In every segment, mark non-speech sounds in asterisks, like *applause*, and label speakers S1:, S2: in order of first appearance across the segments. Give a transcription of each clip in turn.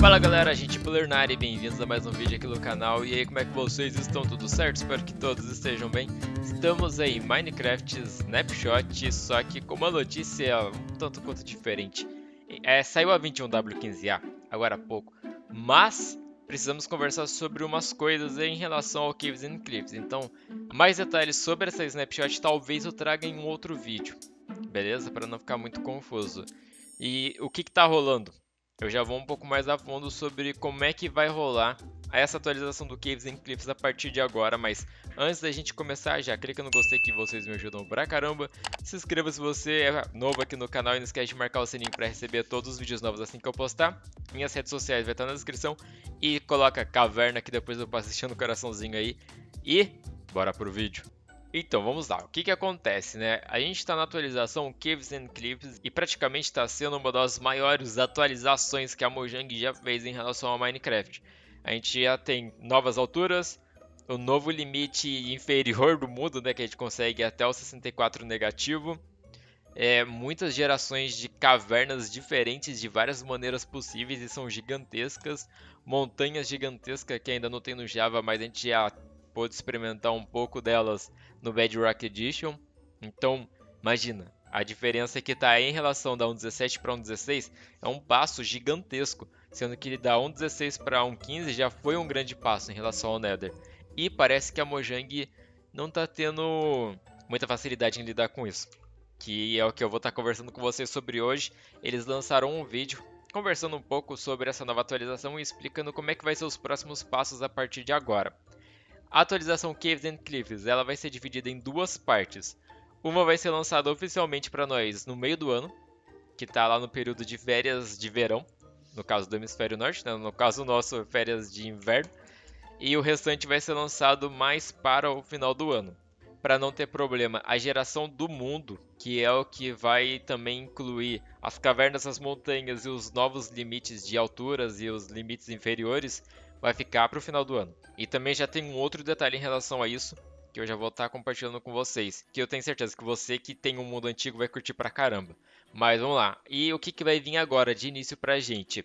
S1: Fala galera, gente e bem-vindos a mais um vídeo aqui no canal E aí, como é que vocês estão? Tudo certo? Espero que todos estejam bem Estamos aí, Minecraft Snapshot, só que com uma notícia um tanto quanto diferente é, Saiu a 21W15A, agora há pouco Mas precisamos conversar sobre umas coisas em relação ao Caves and Cliffs Então, mais detalhes sobre essa Snapshot talvez eu traga em um outro vídeo Beleza? Para não ficar muito confuso E o que está rolando? Eu já vou um pouco mais a fundo sobre como é que vai rolar essa atualização do Caves and Cliffs a partir de agora, mas antes da gente começar, já clica no gostei que vocês me ajudam pra caramba, se inscreva se você é novo aqui no canal e não esquece de marcar o sininho para receber todos os vídeos novos assim que eu postar, minhas redes sociais vai estar na descrição. E coloca caverna que depois eu passo assistindo o coraçãozinho aí. E bora pro vídeo. Então, vamos lá. O que que acontece, né? A gente está na atualização Caves and Cliffs e praticamente está sendo uma das maiores atualizações que a Mojang já fez em relação ao Minecraft. A gente já tem novas alturas, o novo limite inferior do mundo, né? Que a gente consegue até o 64 negativo. É, muitas gerações de cavernas diferentes de várias maneiras possíveis e são gigantescas. Montanhas gigantescas que ainda não tem no Java, mas a gente já pôde experimentar um pouco delas no Bedrock Edition. Então, imagina, a diferença que está em relação da 1.17 para 1.16 é um passo gigantesco, sendo que da 1.16 para 1.15 já foi um grande passo em relação ao Nether. E parece que a Mojang não está tendo muita facilidade em lidar com isso. Que é o que eu vou estar tá conversando com vocês sobre hoje. Eles lançaram um vídeo conversando um pouco sobre essa nova atualização e explicando como é que vai ser os próximos passos a partir de agora. A atualização Caves and Cliffs ela vai ser dividida em duas partes. Uma vai ser lançada oficialmente para nós no meio do ano, que está lá no período de férias de verão, no caso do hemisfério norte, né? no caso nosso, férias de inverno. E o restante vai ser lançado mais para o final do ano. Para não ter problema, a geração do mundo, que é o que vai também incluir as cavernas, as montanhas e os novos limites de alturas e os limites inferiores, vai ficar para o final do ano. E também já tem um outro detalhe em relação a isso, que eu já vou estar compartilhando com vocês, que eu tenho certeza que você que tem um mundo antigo vai curtir pra caramba. Mas vamos lá. E o que, que vai vir agora de início pra gente?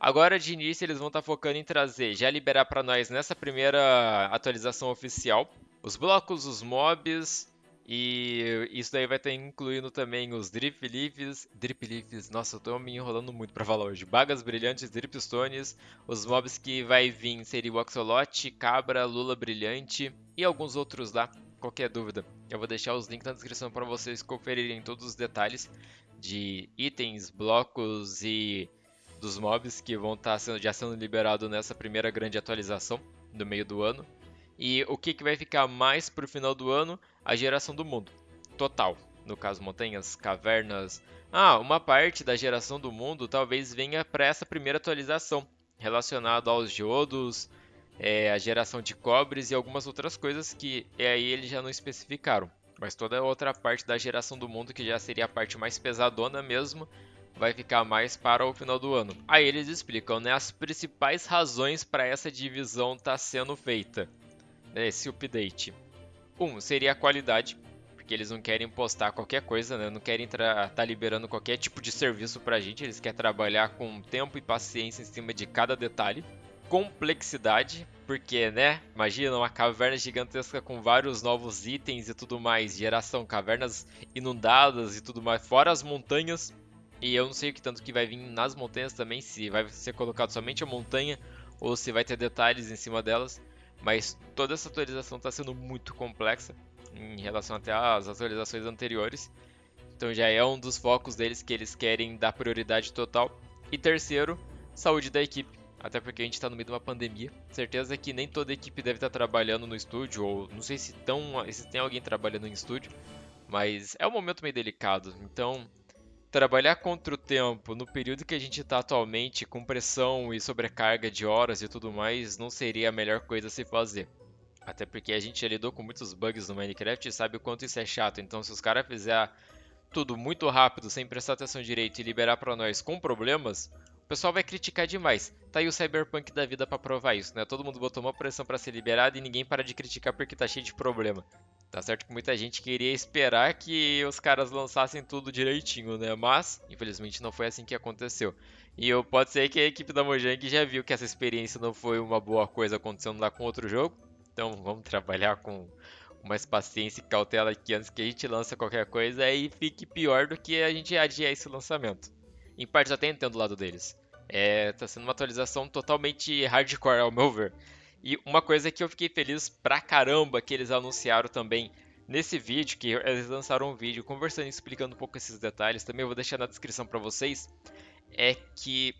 S1: Agora de início eles vão estar focando em trazer, já liberar para nós nessa primeira atualização oficial, os blocos, os mobs, e isso daí vai estar incluindo também os Drip Leaves. Drip Leaves, nossa, eu tô me enrolando muito pra falar hoje. Bagas brilhantes, Dripstones. Os mobs que vai vir seria o Axolot, Cabra, Lula brilhante e alguns outros lá. Qualquer dúvida, eu vou deixar os links na descrição para vocês conferirem todos os detalhes de itens, blocos e dos mobs que vão estar sendo, já sendo liberados nessa primeira grande atualização do meio do ano. E o que, que vai ficar mais para o final do ano? A geração do mundo. Total. No caso, montanhas, cavernas. Ah, uma parte da geração do mundo talvez venha para essa primeira atualização. Relacionado aos geodos, é, a geração de cobres e algumas outras coisas que aí eles já não especificaram. Mas toda a outra parte da geração do mundo, que já seria a parte mais pesadona mesmo, vai ficar mais para o final do ano. Aí eles explicam né, as principais razões para essa divisão estar tá sendo feita esse update. Um, seria a qualidade, porque eles não querem postar qualquer coisa, né? Não querem estar tá liberando qualquer tipo de serviço pra gente, eles querem trabalhar com tempo e paciência em cima de cada detalhe. Complexidade, porque, né? Imagina uma caverna gigantesca com vários novos itens e tudo mais, geração, cavernas inundadas e tudo mais, fora as montanhas. E eu não sei o que tanto que vai vir nas montanhas também, se vai ser colocado somente a montanha ou se vai ter detalhes em cima delas. Mas toda essa atualização está sendo muito complexa em relação até às atualizações anteriores. Então já é um dos focos deles que eles querem dar prioridade total. E terceiro, saúde da equipe. Até porque a gente está no meio de uma pandemia. Certeza que nem toda equipe deve estar tá trabalhando no estúdio, ou não sei se, tão, se tem alguém trabalhando em estúdio. Mas é um momento meio delicado. Então trabalhar contra o tempo no período que a gente está atualmente, com pressão e sobrecarga de horas e tudo mais, não seria a melhor coisa a se fazer. Até porque a gente já lidou com muitos bugs no Minecraft e sabe o quanto isso é chato. Então, se os caras fizerem tudo muito rápido, sem prestar atenção direito e liberar para nós com problemas, o pessoal vai criticar demais. Tá aí o Cyberpunk da vida para provar isso, né? Todo mundo botou uma pressão para ser liberado e ninguém para de criticar porque tá cheio de problema. Tá certo que muita gente queria esperar que os caras lançassem tudo direitinho, né? Mas, infelizmente, não foi assim que aconteceu. E eu, pode ser que a equipe da Mojang já viu que essa experiência não foi uma boa coisa acontecendo lá com outro jogo. Então vamos trabalhar com mais paciência e cautela aqui antes que a gente lance qualquer coisa e fique pior do que a gente adiar esse lançamento. Em parte até entendo o lado deles. É, tá sendo uma atualização totalmente hardcore ao meu ver. E uma coisa que eu fiquei feliz pra caramba que eles anunciaram também nesse vídeo, que eles lançaram um vídeo conversando e explicando um pouco esses detalhes, também vou deixar na descrição para vocês, é que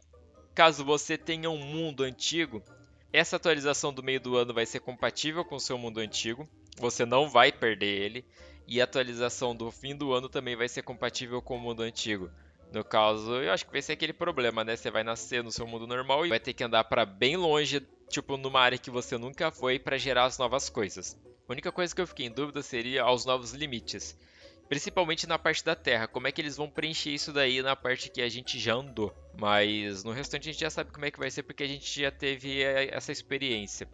S1: caso você tenha um mundo antigo, essa atualização do meio do ano vai ser compatível com o seu mundo antigo, você não vai perder ele, e a atualização do fim do ano também vai ser compatível com o mundo antigo. No caso, eu acho que vai ser aquele problema, né? Você vai nascer no seu mundo normal e vai ter que andar para bem longe tipo, numa área que você nunca foi para gerar as novas coisas. A única coisa que eu fiquei em dúvida seria aos novos limites. Principalmente na parte da terra, como é que eles vão preencher isso daí na parte que a gente já andou. Mas no restante a gente já sabe como é que vai ser porque a gente já teve eh, essa experiência.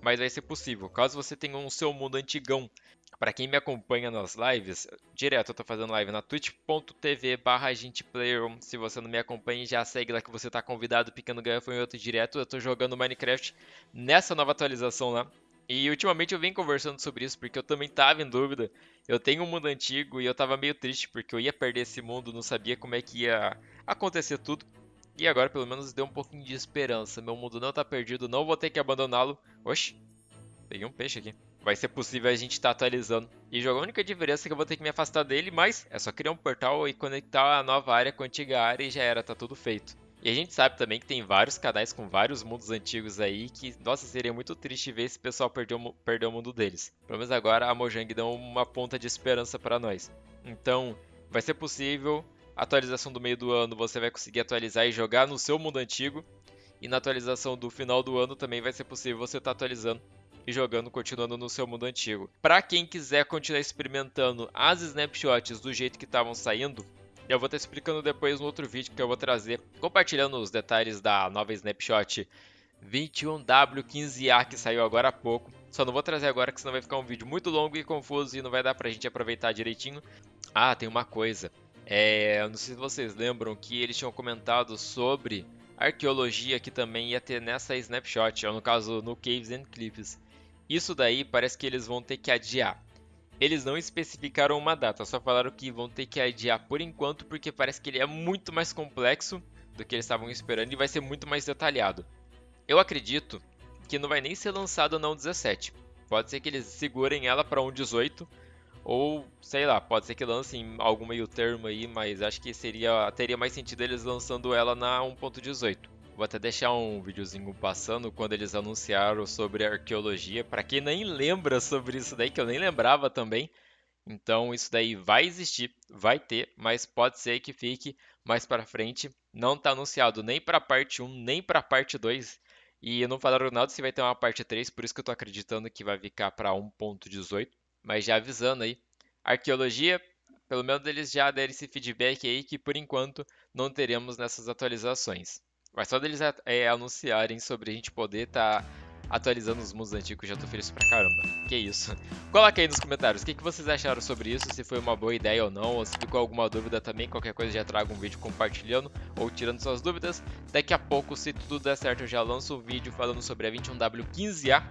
S1: Mas vai ser possível. Caso você tenha um seu mundo antigão para quem me acompanha nas lives, direto eu tô fazendo live na twitch.tv barra Se você não me acompanha, já segue lá que você tá convidado, Pequeno outro direto. Eu tô jogando Minecraft nessa nova atualização lá. E ultimamente eu venho conversando sobre isso porque eu também tava em dúvida. Eu tenho um mundo antigo e eu tava meio triste porque eu ia perder esse mundo, não sabia como é que ia acontecer tudo. E agora pelo menos deu um pouquinho de esperança. Meu mundo não tá perdido, não vou ter que abandoná-lo. Oxi, peguei um peixe aqui vai ser possível a gente estar tá atualizando. E jogo a única diferença é que eu vou ter que me afastar dele, mas é só criar um portal e conectar a nova área com a antiga área e já era, tá tudo feito. E a gente sabe também que tem vários canais com vários mundos antigos aí que, nossa, seria muito triste ver esse pessoal perder o, perder o mundo deles. Pelo menos agora a Mojang deu uma ponta de esperança para nós. Então, vai ser possível, atualização do meio do ano você vai conseguir atualizar e jogar no seu mundo antigo. E na atualização do final do ano também vai ser possível você estar tá atualizando e jogando, continuando no seu mundo antigo. Para quem quiser continuar experimentando as snapshots do jeito que estavam saindo, eu vou estar explicando depois no outro vídeo que eu vou trazer, compartilhando os detalhes da nova snapshot 21W15A que saiu agora há pouco. Só não vou trazer agora que senão vai ficar um vídeo muito longo e confuso e não vai dar pra gente aproveitar direitinho. Ah, tem uma coisa. É, não sei se vocês lembram que eles tinham comentado sobre arqueologia que também ia ter nessa snapshot, ou no caso no Caves and Cliffs. Isso daí parece que eles vão ter que adiar. Eles não especificaram uma data, só falaram que vão ter que adiar por enquanto porque parece que ele é muito mais complexo do que eles estavam esperando e vai ser muito mais detalhado. Eu acredito que não vai nem ser lançado na 1.17. Pode ser que eles segurem ela para 1.18 ou sei lá, pode ser que lancem algum meio termo aí, mas acho que seria teria mais sentido eles lançando ela na 1.18. Vou até deixar um videozinho passando quando eles anunciaram sobre arqueologia. Para quem nem lembra sobre isso daí, que eu nem lembrava também. Então isso daí vai existir, vai ter, mas pode ser que fique mais para frente. Não está anunciado nem para parte 1, nem para parte 2. E não falaram nada se vai ter uma parte 3, por isso que eu estou acreditando que vai ficar para 1.18. Mas já avisando aí, arqueologia, pelo menos eles já deram esse feedback aí que por enquanto não teremos nessas atualizações. Mas só deles é, anunciarem sobre a gente poder estar tá atualizando os mundos antigos, já tô feliz pra caramba. Que isso. *laughs* Coloca aí nos comentários o que, que vocês acharam sobre isso, se foi uma boa ideia ou não, ou se ficou alguma dúvida também, qualquer coisa já trago um vídeo compartilhando ou tirando suas dúvidas. Daqui a pouco, se tudo der certo, eu já lanço um vídeo falando sobre a 21W15A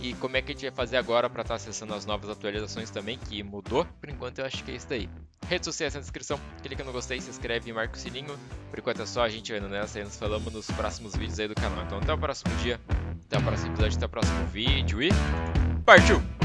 S1: e como é que a gente vai fazer agora para estar tá acessando as novas atualizações também, que mudou. Por enquanto eu acho que é isso daí. Redes sociais na descrição, clica no gostei, se inscreve e marca o sininho. Por enquanto é só, a gente vai indo nessa e nos falamos nos próximos vídeos aí do canal. Então até o próximo dia, até o próximo episódio, até o próximo vídeo e... Partiu!